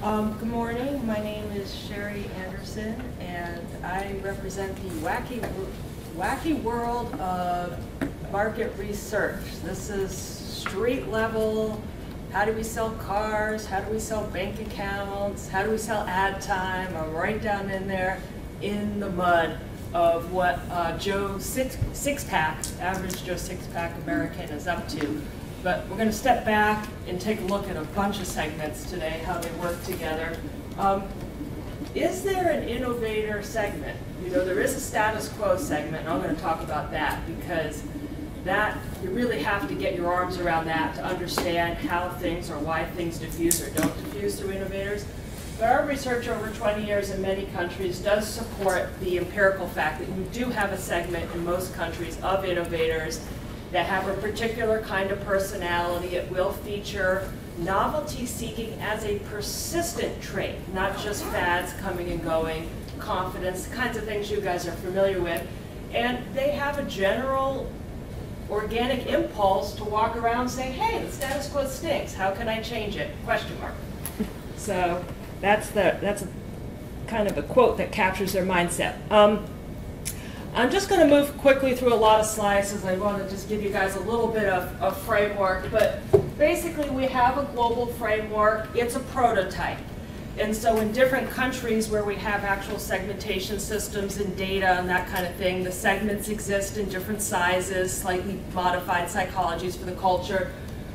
Um, good morning. My name is Cheri Anderson, and I represent the wacky, wacky world of market research. This is street level. How do we sell cars? How do we sell bank accounts? How do we sell ad time? I'm right down in there in the mud of what uh, Joe six, six pack, average Joe six pack American is up to. But we're going to step back and take a look at a bunch of segments today, how they work together. Um, is there an innovator segment? You know, there is a status quo segment, and I'm going to talk about that because that you really have to get your arms around that to understand how things or why things diffuse or don't diffuse through innovators. But our research over 20 years in many countries does support the empirical fact that you do have a segment in most countries of innovators that have a particular kind of personality. It will feature novelty seeking as a persistent trait, not just fads coming and going, confidence, kinds of things you guys are familiar with. And they have a general organic impulse to walk around saying, hey, the status quo stinks. How can I change it? Question mark. So that's the that's a, kind of a quote that captures their mindset. Um, I'm just going to move quickly through a lot of slides because I want to just give you guys a little bit of, of framework. But basically, we have a global framework. It's a prototype. And so in different countries where we have actual segmentation systems and data and that kind of thing, the segments exist in different sizes, slightly modified psychologies for the culture.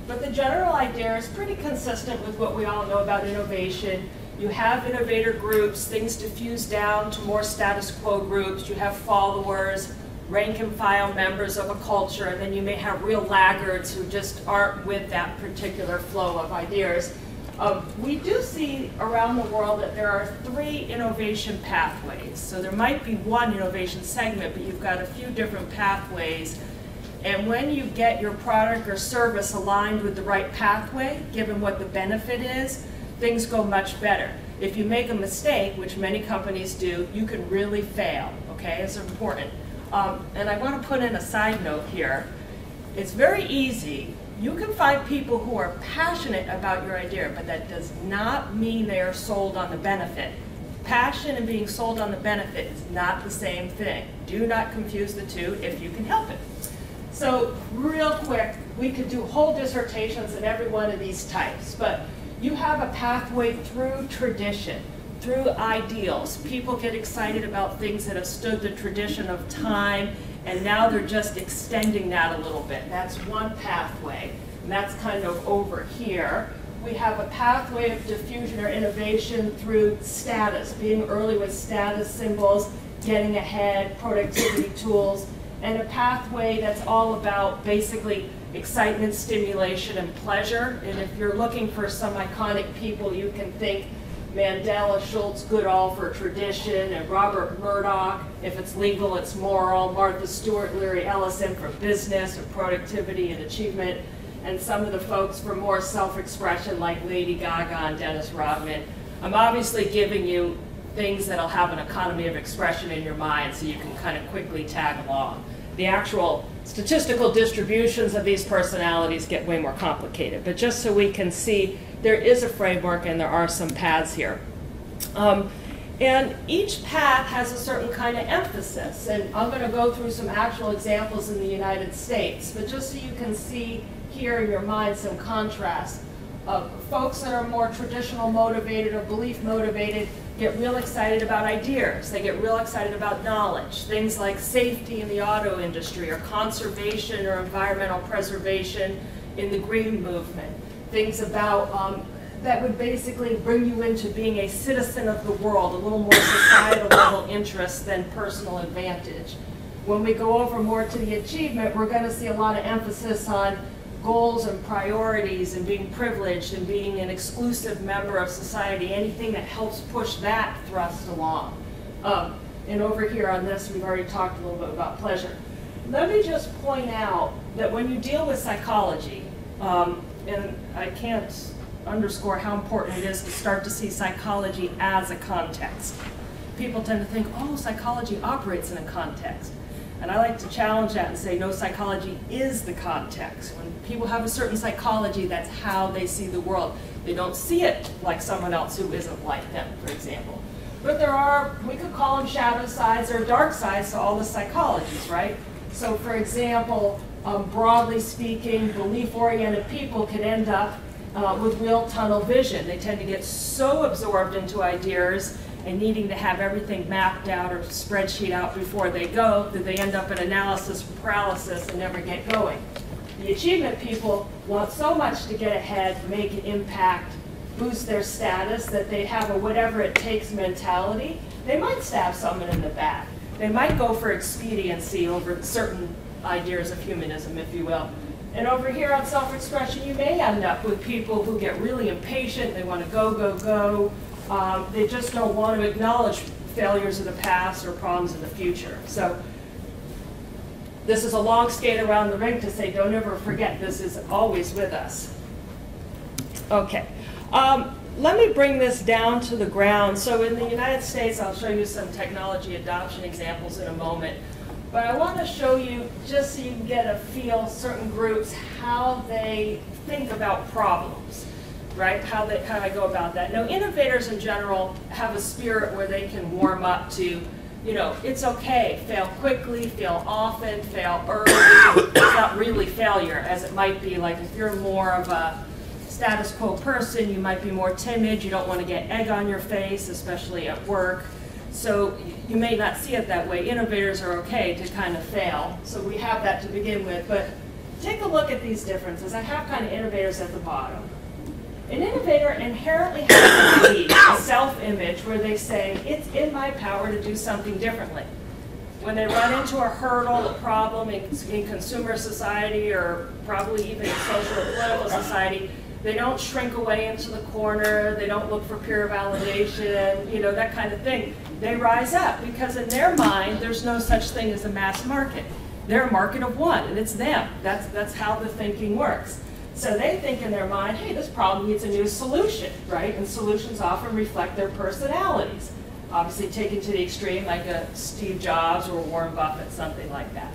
But the general idea is pretty consistent with what we all know about innovation. You have innovator groups, things diffuse down to more status quo groups. You have followers, rank and file members of a culture, and then you may have real laggards who just aren't with that particular flow of ideas. Um, we do see around the world that there are three innovation pathways. So there might be one innovation segment, but you've got a few different pathways. And when you get your product or service aligned with the right pathway, given what the benefit is, things go much better. If you make a mistake, which many companies do, you can really fail, okay? It's important. Um, and I want to put in a side note here. It's very easy you can find people who are passionate about your idea, but that does not mean they are sold on the benefit. Passion and being sold on the benefit is not the same thing. Do not confuse the two if you can help it. So real quick, we could do whole dissertations in every one of these types, but you have a pathway through tradition, through ideals. People get excited about things that have stood the tradition of time and now they're just extending that a little bit. That's one pathway, and that's kind of over here. We have a pathway of diffusion or innovation through status, being early with status symbols, getting ahead, productivity tools, and a pathway that's all about basically excitement, stimulation, and pleasure. And if you're looking for some iconic people, you can think Mandela, Schultz, Goodall for tradition, and Robert Murdoch, if it's legal, it's moral, Martha Stewart, Larry Ellison for business or productivity and achievement, and some of the folks for more self-expression like Lady Gaga and Dennis Rodman. I'm obviously giving you things that'll have an economy of expression in your mind so you can kind of quickly tag along. The actual statistical distributions of these personalities get way more complicated, but just so we can see there is a framework and there are some paths here. Um, and each path has a certain kind of emphasis. And I'm going to go through some actual examples in the United States. But just so you can see here in your mind some contrast. Uh, folks that are more traditional motivated or belief motivated get real excited about ideas. They get real excited about knowledge. Things like safety in the auto industry or conservation or environmental preservation in the green movement things about um, that would basically bring you into being a citizen of the world, a little more societal level interest than personal advantage. When we go over more to the achievement, we're going to see a lot of emphasis on goals and priorities and being privileged and being an exclusive member of society, anything that helps push that thrust along. Um, and over here on this, we've already talked a little bit about pleasure. Let me just point out that when you deal with psychology, um, and I can't underscore how important it is to start to see psychology as a context. People tend to think, oh, psychology operates in a context. And I like to challenge that and say, no, psychology is the context. When people have a certain psychology, that's how they see the world. They don't see it like someone else who isn't like them, for example. But there are, we could call them shadow sides or dark sides to all the psychologies, right? So for example, um, broadly speaking, belief-oriented people can end up uh, with real tunnel vision. They tend to get so absorbed into ideas and needing to have everything mapped out or spreadsheet out before they go that they end up in analysis paralysis and never get going. The achievement people want so much to get ahead, make an impact, boost their status that they have a whatever it takes mentality. They might stab someone in the back. They might go for expediency over certain ideas of humanism, if you will. And over here on self-expression, you may end up with people who get really impatient. They want to go, go, go. Um, they just don't want to acknowledge failures of the past or problems in the future. So this is a long skate around the ring to say, don't ever forget, this is always with us. Okay. Um, let me bring this down to the ground. So in the United States, I'll show you some technology adoption examples in a moment. But I want to show you, just so you can get a feel, certain groups, how they think about problems, right? How, they, how I go about that. Now, innovators in general have a spirit where they can warm up to, you know, it's okay, fail quickly, fail often, fail early. it's not really failure, as it might be like if you're more of a status quo person, you might be more timid, you don't want to get egg on your face, especially at work. So you may not see it that way. Innovators are okay to kind of fail. So we have that to begin with. But take a look at these differences. I have kind of innovators at the bottom. An innovator inherently has a self-image, where they say, it's in my power to do something differently. When they run into a hurdle, a problem in, in consumer society, or probably even in social or political society, they don't shrink away into the corner. They don't look for peer validation, you know, that kind of thing. They rise up because in their mind, there's no such thing as a mass market. They're a market of one, and it's them. That's, that's how the thinking works. So they think in their mind, hey, this problem needs a new solution, right? And solutions often reflect their personalities. Obviously taken to the extreme, like a Steve Jobs or Warren Buffett, something like that.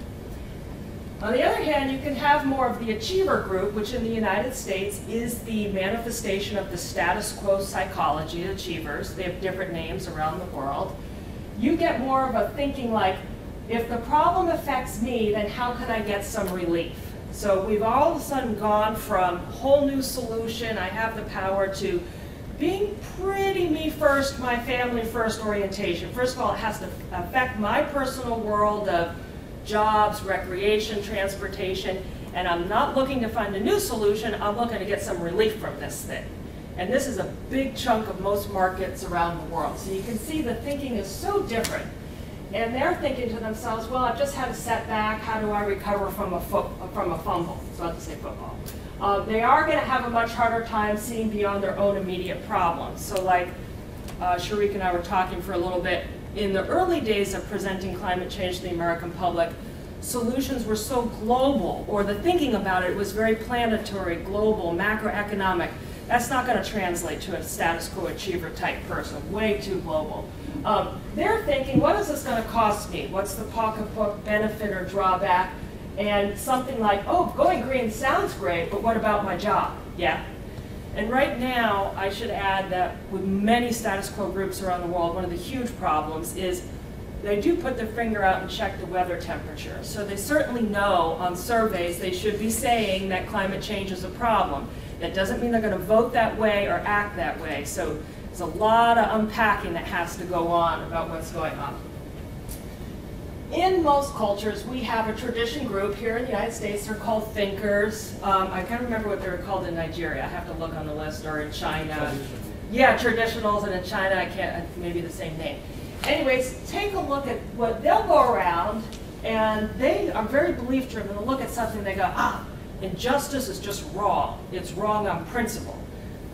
On the other hand, you can have more of the achiever group, which in the United States is the manifestation of the status quo psychology achievers. They have different names around the world. You get more of a thinking like, if the problem affects me, then how can I get some relief? So we've all of a sudden gone from whole new solution, I have the power, to being pretty me first, my family first orientation. First of all, it has to affect my personal world of jobs, recreation, transportation, and I'm not looking to find a new solution, I'm looking to get some relief from this thing. And this is a big chunk of most markets around the world. So you can see the thinking is so different. And they're thinking to themselves, well, I've just had a setback, how do I recover from a, from a fumble? So I to say football. Um, they are going to have a much harder time seeing beyond their own immediate problems. So like uh, Sharik and I were talking for a little bit, in the early days of presenting climate change to the American public, solutions were so global, or the thinking about it was very planetary, global, macroeconomic. That's not going to translate to a status quo achiever type person, way too global. Um, they're thinking, what is this going to cost me? What's the pocketbook benefit or drawback? And something like, oh, going green sounds great, but what about my job? Yeah, and right now, I should add that with many status quo groups around the world, one of the huge problems is they do put their finger out and check the weather temperature. So they certainly know on surveys they should be saying that climate change is a problem. That doesn't mean they're going to vote that way or act that way. So there's a lot of unpacking that has to go on about what's going on in most cultures, we have a tradition group. Here in the United States, they're called thinkers. Um, I can't remember what they're called in Nigeria. I have to look on the list, or in China. Yeah, traditionals, and in China, I can't, maybe the same name. Anyways, take a look at what they'll go around, and they are very belief driven. They'll look at something, they go, ah, injustice is just wrong. It's wrong on principle.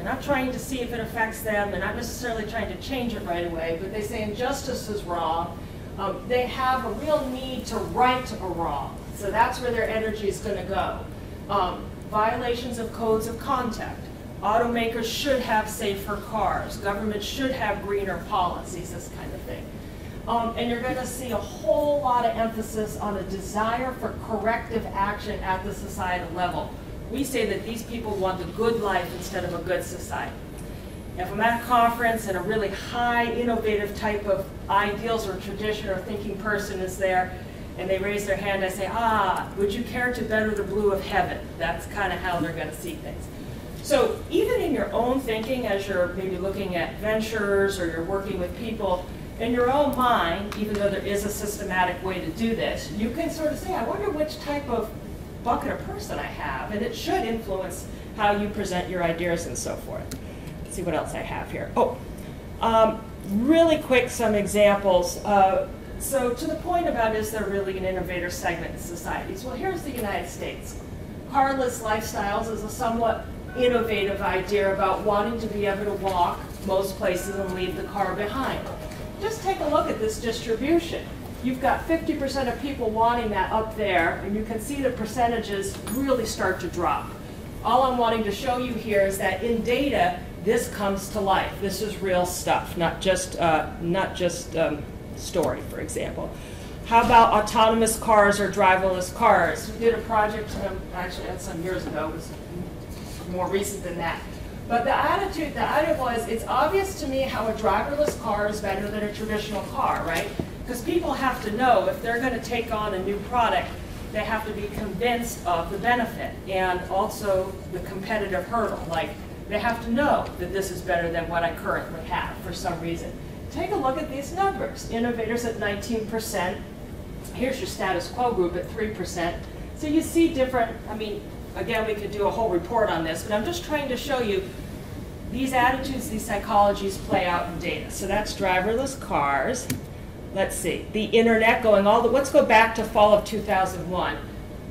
They're not trying to see if it affects them. They're not necessarily trying to change it right away, but they say injustice is wrong um, they have a real need to right a wrong. So that's where their energy is going to go. Um, violations of codes of conduct. Automakers should have safer cars. Government should have greener policies, this kind of thing. Um, and you're going to see a whole lot of emphasis on a desire for corrective action at the societal level. We say that these people want a good life instead of a good society. If I'm at a conference and a really high innovative type of ideals or tradition or thinking person is there and they raise their hand, I say, ah, would you care to better the blue of heaven? That's kind of how they're going to see things. So even in your own thinking, as you're maybe looking at ventures or you're working with people, in your own mind, even though there is a systematic way to do this, you can sort of say, I wonder which type of bucket of person I have, and it should influence how you present your ideas and so forth. Let's see what else I have here. Oh, um, really quick, some examples. Uh, so to the point about is there really an innovator segment in societies? Well, here's the United States. Carless lifestyles is a somewhat innovative idea about wanting to be able to walk most places and leave the car behind. Just take a look at this distribution. You've got 50% of people wanting that up there, and you can see the percentages really start to drop. All I'm wanting to show you here is that in data, this comes to life. This is real stuff, not just, uh, not just um, story, for example. How about autonomous cars or driverless cars? We did a project, um, actually that's some years ago, it was more recent than that. But the attitude, the idea was, it's obvious to me how a driverless car is better than a traditional car, right? Because people have to know if they're going to take on a new product, they have to be convinced of the benefit and also the competitive hurdle. Like, they have to know that this is better than what I currently have for some reason. Take a look at these numbers. Innovators at 19%. Here's your status quo group at 3%. So you see different, I mean, again, we could do a whole report on this, but I'm just trying to show you these attitudes, these psychologies play out in data. So that's driverless cars. Let's see, the internet going all the, let's go back to fall of 2001.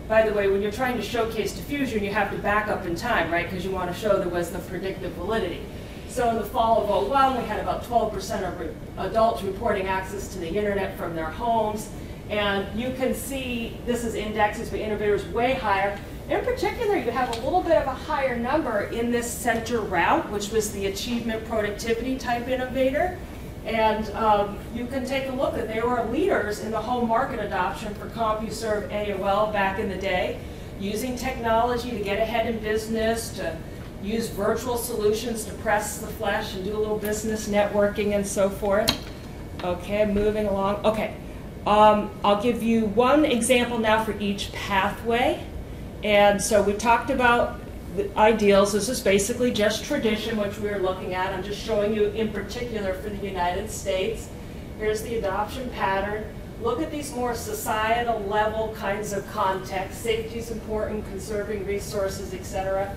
By the way, when you're trying to showcase diffusion, you have to back up in time, right? Because you want to show there was the predictive validity. So in the fall of 01, we had about 12% of re adults reporting access to the internet from their homes. And you can see this is indexes, but innovators way higher. In particular, you have a little bit of a higher number in this center route, which was the achievement productivity type innovator. And um, you can take a look that they were leaders in the home market adoption for CompuServe AOL back in the day, using technology to get ahead in business, to use virtual solutions to press the flesh and do a little business networking and so forth. Okay, moving along. Okay, um, I'll give you one example now for each pathway. And so we talked about the ideals. This is basically just tradition, which we are looking at. I'm just showing you in particular for the United States. Here's the adoption pattern. Look at these more societal level kinds of contexts. Safety is important, conserving resources, etc.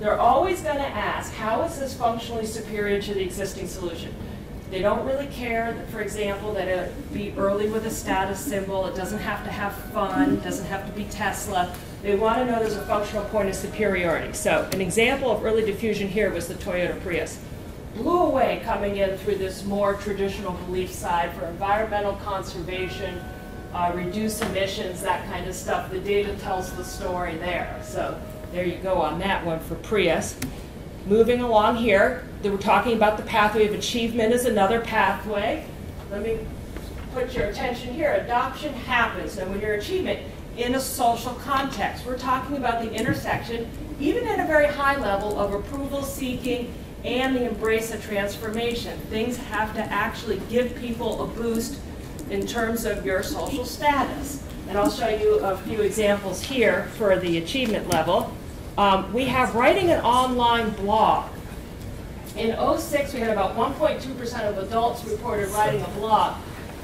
They're always going to ask, how is this functionally superior to the existing solution? They don't really care, for example, that it be early with a status symbol. It doesn't have to have fun. It doesn't have to be Tesla. They want to know there's a functional point of superiority. So an example of early diffusion here was the Toyota Prius. Blew away coming in through this more traditional belief side for environmental conservation, uh, reduce emissions, that kind of stuff. The data tells the story there. So there you go on that one for Prius. Moving along here, they were talking about the pathway of achievement as another pathway. Let me put your attention here. Adoption happens. And when your achievement in a social context, we're talking about the intersection, even at a very high level, of approval seeking and the embrace of transformation. Things have to actually give people a boost in terms of your social status. And I'll show you a few examples here for the achievement level. Um, we have writing an online blog. In 06, we had about 1.2% of adults reported writing a blog.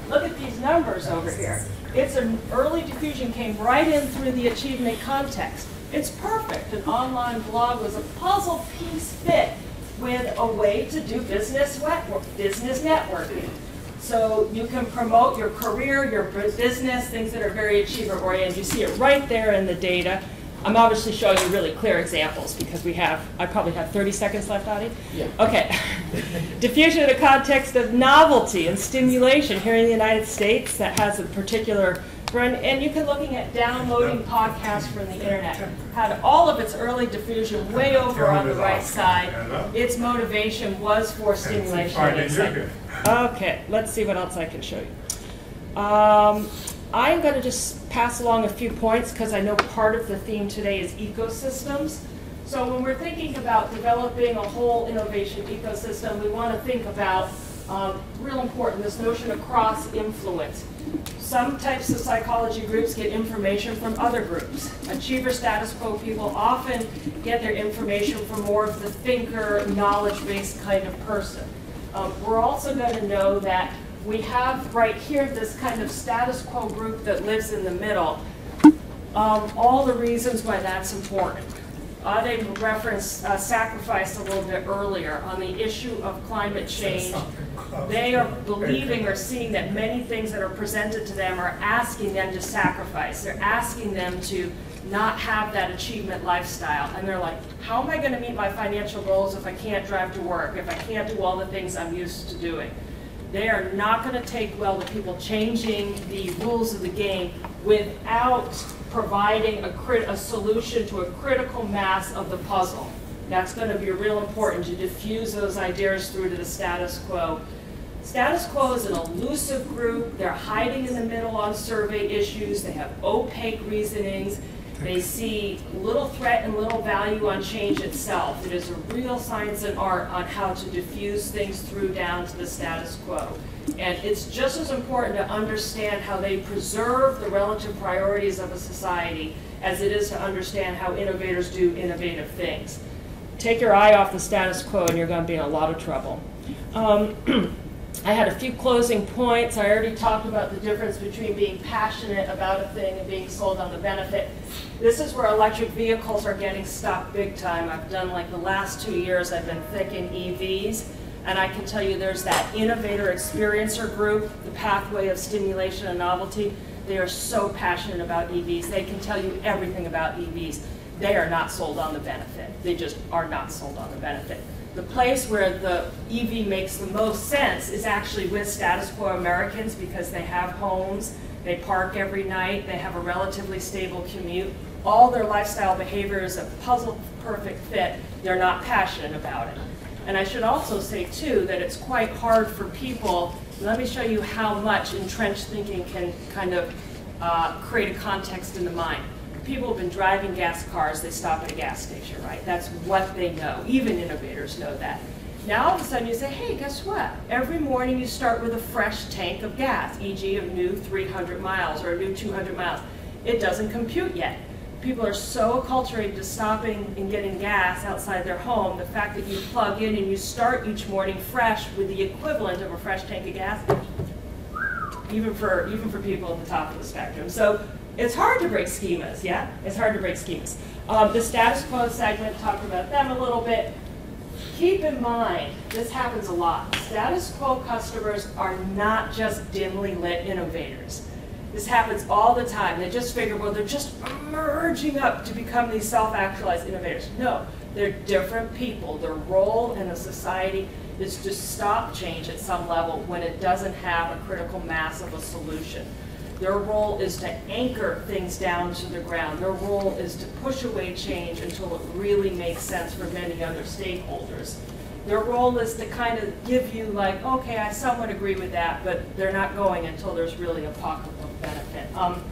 Look at these numbers over here. It's an early diffusion came right in through the achievement context. It's perfect. An online blog was a puzzle piece fit with a way to do business network, business networking. So you can promote your career, your business, things that are very achiever oriented. You see it right there in the data. I'm obviously showing you really clear examples because we have, I probably have 30 seconds left, Ade? Yeah. Okay. Diffusion in the context of novelty and stimulation here in the United States that has a particular run, and you can looking at downloading podcasts from the internet. Had all of its early diffusion way over on the right side. Its motivation was for stimulation. Okay, let's see what else I can show you. Um, I'm going to just pass along a few points because I know part of the theme today is ecosystems. So when we're thinking about developing a whole innovation ecosystem, we want to think about, um, real important, this notion of cross-influence. Some types of psychology groups get information from other groups. Achiever status quo people often get their information from more of the thinker, knowledge-based kind of person. Um, we're also going to know that we have right here this kind of status quo group that lives in the middle. Um, all the reasons why that's important. Ade referenced uh, sacrifice a little bit earlier on the issue of climate change. They are believing or seeing that many things that are presented to them are asking them to sacrifice. They're asking them to not have that achievement lifestyle. And they're like, how am I going to meet my financial goals if I can't drive to work, if I can't do all the things I'm used to doing? They are not going to take well to people changing the rules of the game without providing a, crit a solution to a critical mass of the puzzle. That's going to be real important to diffuse those ideas through to the status quo. Status quo is an elusive group. They're hiding in the middle on survey issues. They have opaque reasonings. They see little threat and little value on change itself. It is a real science and art on how to diffuse things through down to the status quo. And it's just as important to understand how they preserve the relative priorities of a society as it is to understand how innovators do innovative things. Take your eye off the status quo and you're going to be in a lot of trouble. Um, I had a few closing points. I already talked about the difference between being passionate about a thing and being sold on the benefit. This is where electric vehicles are getting stuck big time. I've done like the last two years, I've been thick in EVs. And I can tell you there's that innovator experiencer group, the pathway of stimulation and novelty. They are so passionate about EVs. They can tell you everything about EVs. They are not sold on the benefit. They just are not sold on the benefit. The place where the EV makes the most sense is actually with status quo Americans because they have homes, they park every night, they have a relatively stable commute. All their lifestyle behavior is a puzzle perfect fit. They're not passionate about it. And I should also say, too, that it's quite hard for people. Let me show you how much entrenched thinking can kind of uh, create a context in the mind. People have been driving gas cars, they stop at a gas station, right? That's what they know. Even innovators know that. Now all of a sudden you say, hey, guess what? Every morning you start with a fresh tank of gas, e.g. a new 300 miles or a new 200 miles. It doesn't compute yet people are so acculturated to stopping and getting gas outside their home, the fact that you plug in and you start each morning fresh with the equivalent of a fresh tank of gas, even for, even for people at the top of the spectrum. So it's hard to break schemas, yeah? It's hard to break schemas. Um, the status quo segment, talked about them a little bit. Keep in mind, this happens a lot. Status quo customers are not just dimly lit innovators. This happens all the time. They just figure, well, they're just merging up to become these self-actualized innovators. No, they're different people. Their role in a society is to stop change at some level when it doesn't have a critical mass of a solution. Their role is to anchor things down to the ground. Their role is to push away change until it really makes sense for many other stakeholders. Their role is to kind of give you like, okay, I somewhat agree with that, but they're not going until there's really a pocketbook benefit. Um,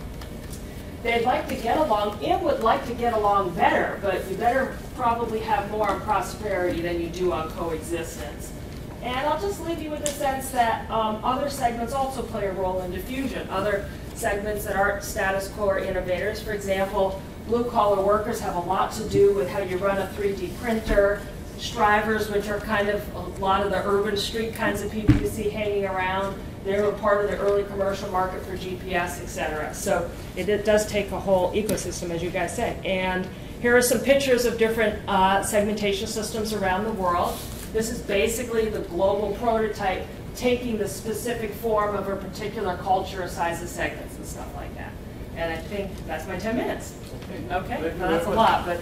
they'd like to get along, and would like to get along better, but you better probably have more on prosperity than you do on coexistence. And I'll just leave you with the sense that um, other segments also play a role in diffusion. Other segments that aren't status quo or innovators, for example, blue collar workers have a lot to do with how you run a 3D printer, strivers, which are kind of a lot of the urban street kinds of people you see hanging around. They were part of the early commercial market for GPS, et cetera. So it, it does take a whole ecosystem, as you guys say. And here are some pictures of different uh, segmentation systems around the world. This is basically the global prototype taking the specific form of a particular culture, size of segments, and stuff like that. And I think that's my 10 minutes. Okay, well, that's a lot, but